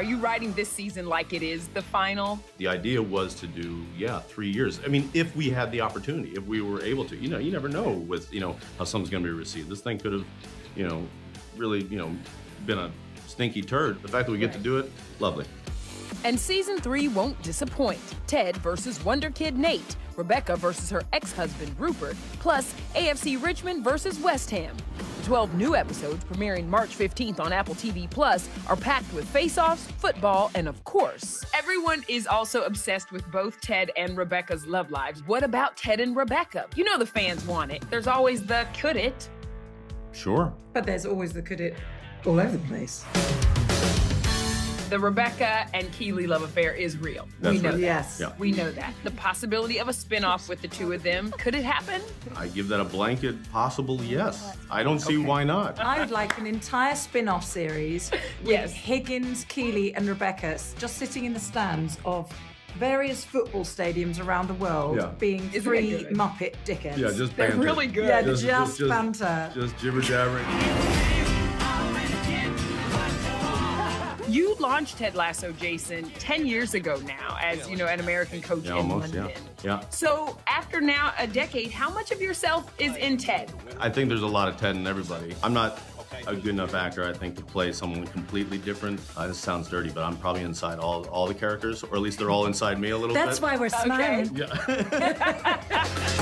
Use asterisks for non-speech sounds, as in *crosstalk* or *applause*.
Are you writing this season like it is the final? The idea was to do, yeah, three years. I mean, if we had the opportunity, if we were able to, you know, you never know with, you know, how something's going to be received. This thing could have, you know, really, you know, been a stinky turd. The fact that we get to do it, lovely. And season three won't disappoint. Ted versus Wonder Kid Nate, Rebecca versus her ex husband Rupert, plus AFC Richmond versus West Ham. The 12 new episodes premiering March 15th on Apple TV Plus are packed with face offs, football, and of course, everyone is also obsessed with both Ted and Rebecca's love lives. What about Ted and Rebecca? You know the fans want it. There's always the could it. Sure. But there's always the could it all over the place. The Rebecca and Keeley love affair is real. That's we know right. that. Yes. Yeah. We know that. The possibility of a spin-off with the two of them, could it happen? I give that a blanket possible yes. I don't see why not. I would like an entire spin off series *laughs* with Yes. Higgins, Keeley, and Rebecca just sitting in the stands of various football stadiums around the world Yeah. being Isn't three? Muppet dickheads. Yeah, just They're banter. really good. Yeah, just, banter. Just jibber jabbering. *laughs* launched Ted Lasso, Jason, 10 years ago now as, you know, an American coach Yeah, in almost, yeah. London. Yeah. So after now a decade, how much of yourself is in Ted? I think there's a lot of Ted in everybody. I'm not a good enough actor, I think, to play someone completely different. Uh, this sounds dirty, but I'm probably inside all all the characters, or at least they're all inside me a little That's bit. That's why we're smiling. Yeah. *laughs* *laughs*